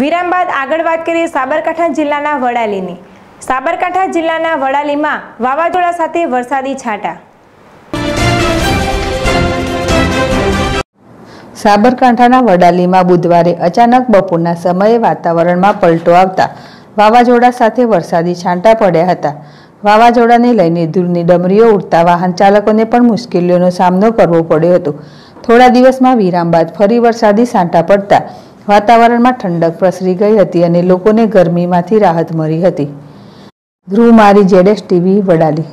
વિરામ બાદ આગળ વાત કરીએ સાબરકાંઠા જિલ્લાના વડાલીની. સાબરકાંઠા જિલ્લાના વડાલીમાં વાવાઝોડા સાથે વરસાદી છાંટા. સાબરકાંઠાના વડાલીમાં બુધવારે અચાનક બપોરના સમયે વાતાવરણમાં પલટો આવતા વાવાઝોડા સાથે વરસાદી છાંટા પડ્યા હતા. વાવાઝોડાને લઈને ધૂળની ડમરીઓ ઉડતા વાહન ચાલકોને પણ મુશ્કેલીઓનો સામનો કરવો પડ્યો હતો. થોડા દિવસમાં વિરામ બાદ ફરી વરસાદી છાંટા પડતા વાતાવરણમાં ઠંડક પ્રસરી ગઈ હતી અને લોકોને ગરમીમાંથી રાહત મળી હતી. ધ્રુવ મારી જેડેશ ટીવી વડાલી.